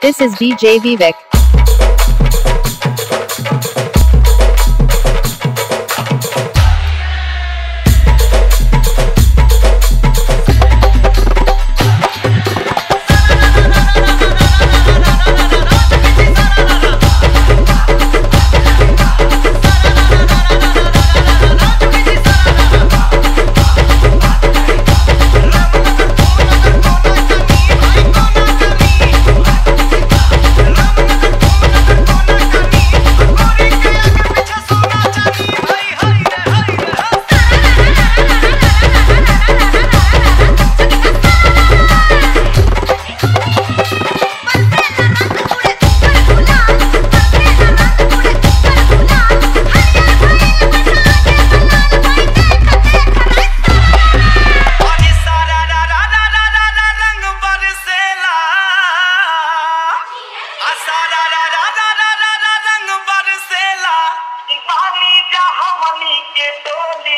This is DJ Vivek. que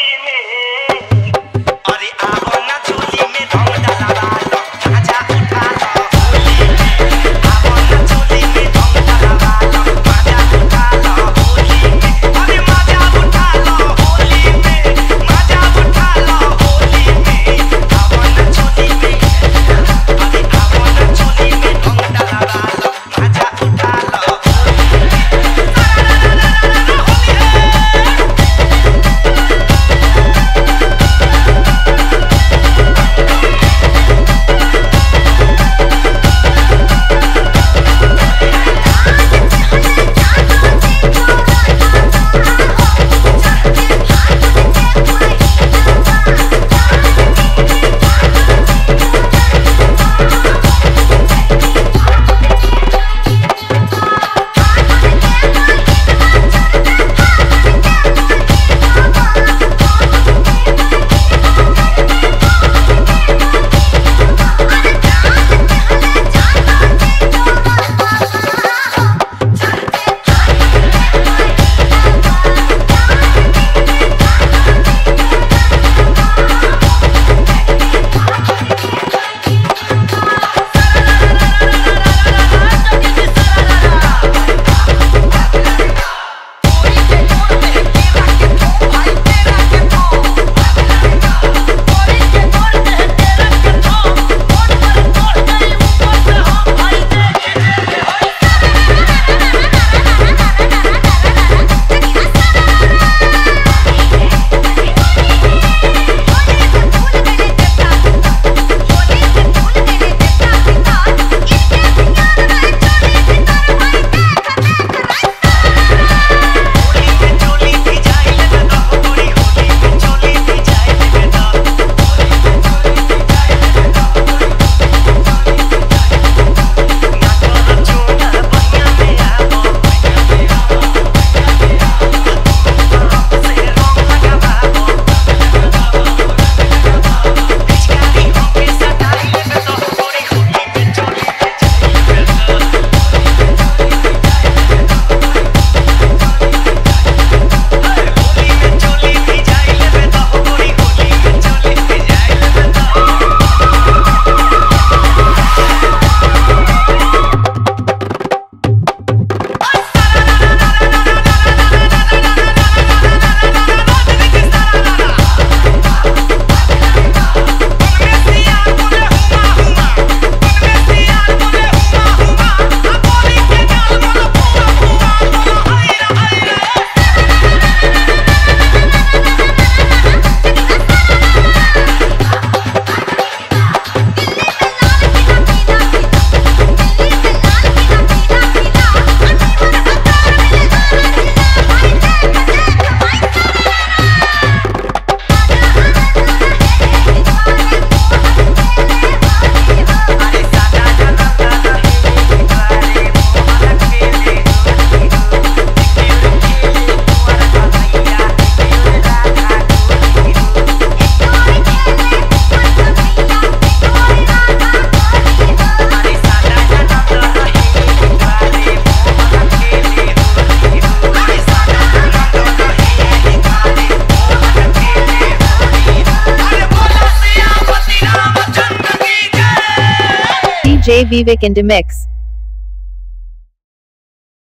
J. Vivek in the mix.